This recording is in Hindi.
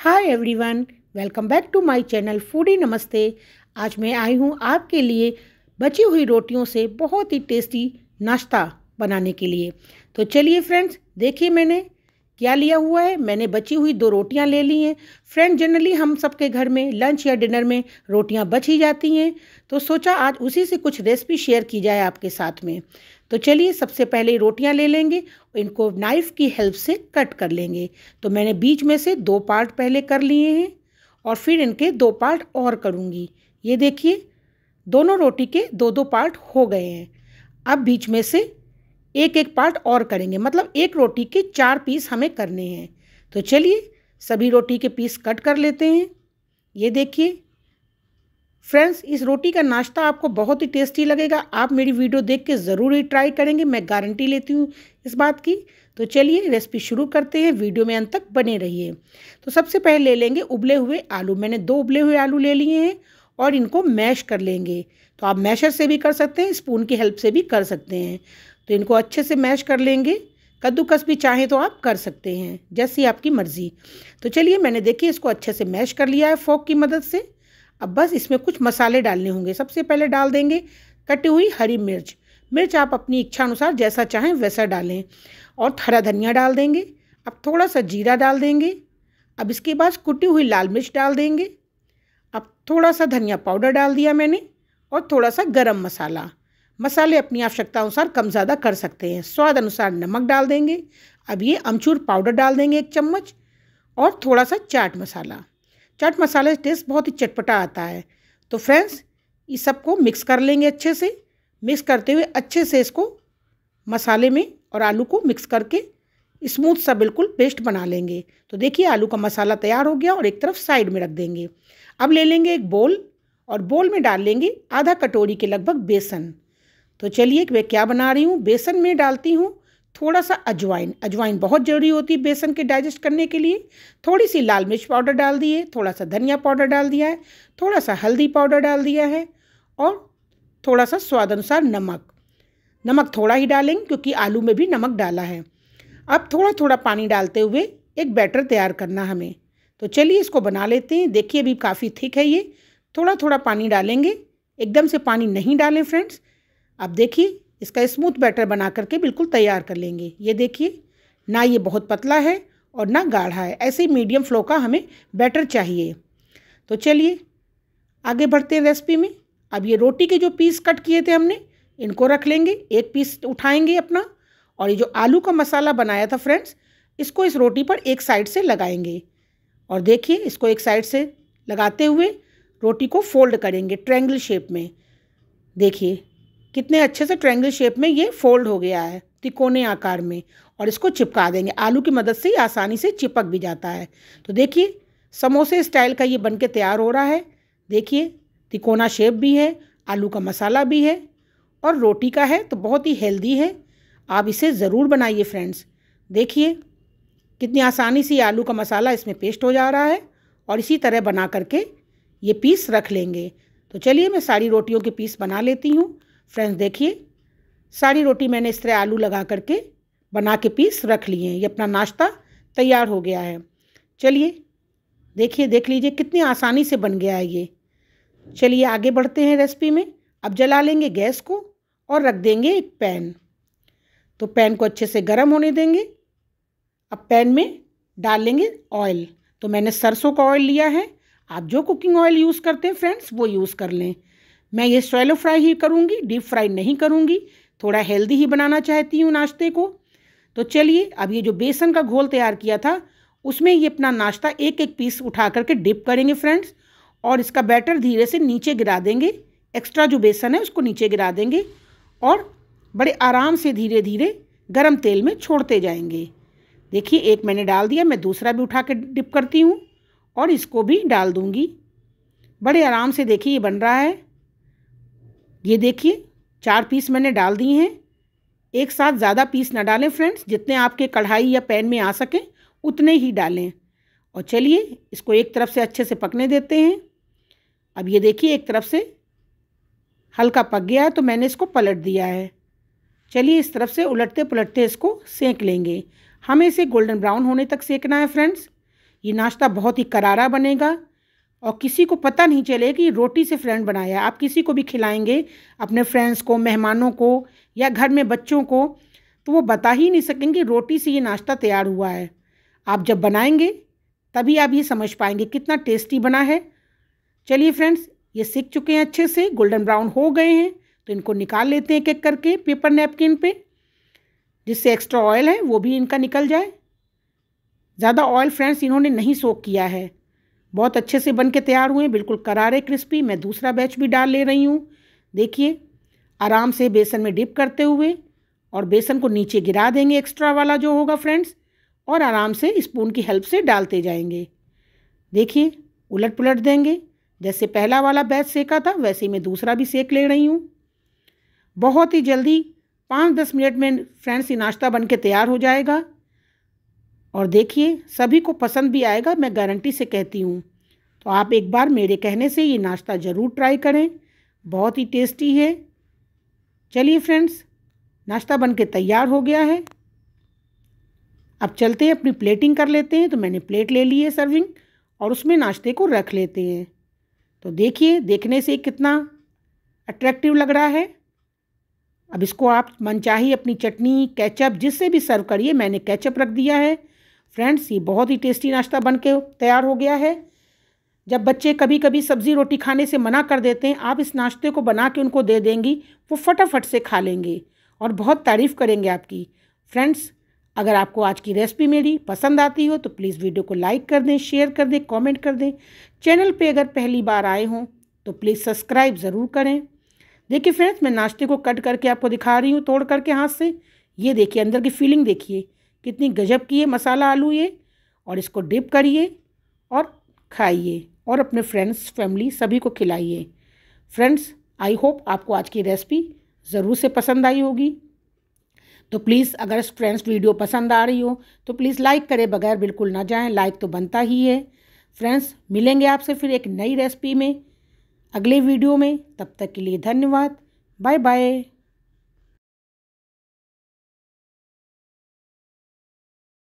Hi everyone welcome back to my channel foodie नमस्ते आज मैं आई हूँ आपके लिए बची हुई रोटियों से बहुत ही टेस्टी नाश्ता बनाने के लिए। तो चलिए फ्रेंड्स देखिए मैंने क्या लिया हुआ है। मैंने बची हुई दो रोटियाँ ले ली हैं। फ्रेंड जनरली हम सबके घर में लंच या डिनर में रोटियाँ बच ही जाती हैं। तो सोचा आज उसी से कुछ रेसिपी शेयर की जाए आपके साथ में। तो चलिए सबसे पहले रोटियाँ ले लेंगे, इनको नाइफ़ की हेल्प से कट कर लेंगे। तो मैंने बीच में से दो पार्ट पहले कर लिए हैं और फिर इनके दो पार्ट और करूँगी। ये देखिए, दोनों रोटी के दो दो पार्ट हो गए हैं। अब बीच में से एक एक पार्ट और करेंगे मतलब एक रोटी के चार पीस हमें करने हैं। तो चलिए सभी रोटी के पीस कट कर लेते हैं। ये देखिए फ्रेंड्स इस रोटी का नाश्ता आपको बहुत ही टेस्टी लगेगा। आप मेरी वीडियो देख के ज़रूर ही ट्राई करेंगे, मैं गारंटी लेती हूँ इस बात की। तो चलिए रेसिपी शुरू करते हैं। वीडियो में अंत तक बने रहिए। तो सबसे पहले ले लेंगे उबले हुए आलू। मैंने दो उबले हुए आलू ले लिए हैं और इनको मैश कर लेंगे। तो आप मैशर से भी कर सकते हैं स्पून की हेल्प से भी कर सकते हैं। तो इनको अच्छे से मैश कर लेंगे। कद्दूकस भी चाहें तो आप कर सकते हैं, जैसी आपकी मर्ज़ी। तो चलिए, मैंने देखिए, इसको अच्छे से मैश कर लिया है फोक की मदद से। अब बस इसमें कुछ मसाले डालने होंगे। सबसे पहले डाल देंगे कटी हुई हरी मिर्च। मिर्च आप अपनी इच्छा अनुसार जैसा चाहें वैसा डालें और हरा धनिया डाल देंगे। अब थोड़ा सा जीरा डाल देंगे। अब इसके बाद कुटी हुई लाल मिर्च डाल देंगे। अब थोड़ा सा धनिया पाउडर डाल दिया मैंने और थोड़ा सा गरम मसाला। मसाले अपनी आवश्यकता अनुसार कम ज़्यादा कर सकते हैं। स्वाद अनुसार नमक डाल देंगे। अब ये अमचूर पाउडर डाल देंगे एक चम्मच और थोड़ा सा चाट मसाला। चाट मसाले टेस्ट बहुत ही चटपटा आता है। तो फ्रेंड्स इस सबको मिक्स कर लेंगे अच्छे से। मिक्स करते हुए अच्छे से इसको मसाले में और आलू को मिक्स करके स्मूथ सा बिल्कुल पेस्ट बना लेंगे। तो देखिए, आलू का मसाला तैयार हो गया और एक तरफ़ साइड में रख देंगे। अब ले लेंगे एक बोल और बोल में डाल लेंगे आधा कटोरी के लगभग बेसन। तो चलिए, मैं क्या बना रही हूँ? बेसन में डालती हूँ थोड़ा सा अजवाइन। अजवाइन बहुत ज़रूरी होती है बेसन के डाइजेस्ट करने के लिए। थोड़ी सी लाल मिर्च पाउडर डाल दिए थोड़ा सा धनिया पाउडर डाल दिया है थोड़ा सा हल्दी पाउडर डाल दिया है और थोड़ा सा स्वाद अनुसार नमक। नमक थोड़ा ही डालेंगे क्योंकि आलू में भी नमक डाला है। अब थोड़ा थोड़ा पानी डालते हुए एक बैटर तैयार करना हमें। तो चलिए इसको बना लेते हैं। देखिए अभी काफ़ी थिक है ये। थोड़ा थोड़ा पानी डालेंगे। एकदम से पानी नहीं डालें फ्रेंड्स। अब देखिए इसका स्मूथ बैटर बना करके बिल्कुल तैयार कर लेंगे। ये देखिए, ना ये बहुत पतला है और ना गाढ़ा है। ऐसे ही मीडियम फ्लो का हमें बैटर चाहिए। तो चलिए, आगे बढ़ते हैं रेसिपी में। अब ये रोटी के जो पीस कट किए थे हमने, इनको रख लेंगे। एक पीस उठाएँगे अपना और ये जो आलू का मसाला बनाया था फ्रेंड्स इसको इस रोटी पर एक साइड से लगाएँगे। और देखिए, इसको एक साइड से लगाते हुए रोटी को फोल्ड करेंगे ट्रैंगल शेप में। देखिए कितने अच्छे से ट्रैंगल शेप में ये फोल्ड हो गया है तिकोने आकार में, और इसको चिपका देंगे। आलू की मदद से ही आसानी से चिपक भी जाता है। तो देखिए, समोसे स्टाइल का ये बन के तैयार हो रहा है। देखिए तिकोना शेप भी है, आलू का मसाला भी है, और रोटी का है तो बहुत ही हेल्दी है। आप इसे ज़रूर बनाइए फ्रेंड्स देखिए, कितनी आसानी से आलू का मसाला इसमें पेस्ट हो जा रहा है, और इसी तरह बना करके ये पीस रख लेंगे। तो चलिए, मैं सारी रोटियों के पीस बना लेती हूँ। फ्रेंड्स देखिए, सारी रोटी मैंने इस तरह आलू लगा करके बना के पीस रख लिए हैं। ये अपना नाश्ता तैयार हो गया है। चलिए, देखिए, देख लीजिए कितनी आसानी से बन गया है ये। चलिए, आगे बढ़ते हैं रेसिपी में। अब जला लेंगे गैस को और रख देंगे एक पैन। तो पैन को अच्छे से गर्म होने देंगे। अब पैन में डाल लेंगे ऑयल। तो मैंने सरसों का ऑयल लिया है। आप जो कुकिंग ऑयल यूज़ करते हैं फ्रेंड्स, वो यूज़ कर लें। मैं ये स्वेलो फ्राई ही करूँगी डीप फ्राई नहीं करूँगी, थोड़ा हेल्दी ही बनाना चाहती हूँ नाश्ते को। तो चलिए, अब ये जो बेसन का घोल तैयार किया था, उसमें ये अपना नाश्ता एक एक पीस उठा करके डिप करेंगे फ्रेंड्स और इसका बैटर धीरे से नीचे गिरा देंगे एक्स्ट्रा जो बेसन है उसको नीचे गिरा देंगे, और बड़े आराम से धीरे धीरे गर्म तेल में छोड़ते जाएँगे। देखिए, एक मैंने डाल दिया, मैं दूसरा भी उठा के डिप करती हूँ, और इसको भी डाल दूँगी। बड़े आराम से देखिए, ये बन रहा है। ये देखिए, चार पीस मैंने डाल दिए हैं। एक साथ ज़्यादा पीस ना डालें फ्रेंड्स, जितने आपके कढ़ाई या पैन में आ सकें, उतने ही डालें। और चलिए, इसको एक तरफ़ से अच्छे से पकने देते हैं। अब ये देखिए, एक तरफ़ से हल्का पक गया है तो मैंने इसको पलट दिया है। चलिए, इस तरफ़ से उलटते पलटते इसको सेंक लेंगे। हमें इसे गोल्डन ब्राउन होने तक सेकना है फ्रेंड्स। ये नाश्ता बहुत ही करारा बनेगा। और किसी को पता नहीं चले कि रोटी से फ्रेंड बनाया आप किसी को भी खिलाएँगे, अपने फ्रेंड्स को, मेहमानों को या घर में बच्चों को तो वो बता ही नहीं सकेंगे रोटी से ये नाश्ता तैयार हुआ है। आप जब बनाएँगे, तभी आप ये समझ पाएँगे कितना टेस्टी बना है। चलिए फ्रेंड्स ये सीख चुके हैं अच्छे से गोल्डन ब्राउन हो गए हैं तो इनको निकाल लेते हैं एक करके पेपर नैपकिन पे, जिससे एक्स्ट्रा ऑयल है, वो भी इनका निकल जाए। ज़्यादा ऑयल फ्रेंड्स इन्होंने नहीं सोख किया है। बहुत अच्छे से बन के तैयार हुए बिल्कुल करारे क्रिस्पी। मैं दूसरा बैच भी डाल ले रही हूँ। देखिए, आराम से बेसन में डिप करते हुए और बेसन को नीचे गिरा देंगे एक्स्ट्रा वाला जो होगा फ्रेंड्स, और आराम से स्पून की हेल्प से डालते जाएँगे। देखिए उलट पुलट देंगे। जैसे पहला वाला बैच सेका था, वैसे ही मैं दूसरा भी सेक ले रही हूँ। बहुत ही जल्दी, पाँच दस मिनट में फ्रेंड्स, ये नाश्ता बन के तैयार हो जाएगा। और देखिए, सभी को पसंद भी आएगा, मैं गारंटी से कहती हूँ। तो आप एक बार मेरे कहने से ये नाश्ता ज़रूर ट्राई करें। बहुत ही टेस्टी है। चलिए फ्रेंड्स, नाश्ता बन के तैयार हो गया है। अब चलते हैं, अपनी प्लेटिंग कर लेते हैं। तो मैंने प्लेट ले ली है सर्विंग और उसमें नाश्ते को रख लेते हैं। तो देखिए, देखने से कितना अट्रैक्टिव लग रहा है। अब इसको आप मनचाही अपनी चटनी कैचअप जिससे भी सर्व करिए, मैंने कैचअप रख दिया है। फ्रेंड्स ये बहुत ही टेस्टी नाश्ता बन के तैयार हो गया है। जब बच्चे कभी कभी सब्ज़ी रोटी खाने से मना कर देते हैं, आप इस नाश्ते को बना के उनको दे देंगी, वो फटाफट से खा लेंगे और बहुत तारीफ़ करेंगे आपकी। फ्रेंड्स अगर आपको आज की रेसिपी मेरी पसंद आती हो तो प्लीज़ वीडियो को लाइक कर दें शेयर कर दें कमेंट कर दें। चैनल पे अगर पहली बार आए हों तो प्लीज़ सब्सक्राइब ज़रूर करें। देखिए फ्रेंड्स मैं नाश्ते को कट करके आपको दिखा रही हूँ, तोड़ करके हाथ से। ये देखिए, अंदर की फीलिंग देखिए। कितनी गजब की है मसाला आलू ये। और इसको डिप करिए और खाइए और अपने फ्रेंड्स फैमिली सभी को खिलाइए। फ्रेंड्स आई होप आपको आज की रेसिपी ज़रूर से पसंद आई होगी। तो प्लीज़ अगर फ्रेंड्स वीडियो पसंद आ रही हो तो प्लीज़ लाइक करें बगैर बिल्कुल ना जाएँ। लाइक तो बनता ही है। फ्रेंड्स मिलेंगे आपसे फिर एक नई रेसिपी में, अगले वीडियो में। तब तक के लिए धन्यवाद। Bye bye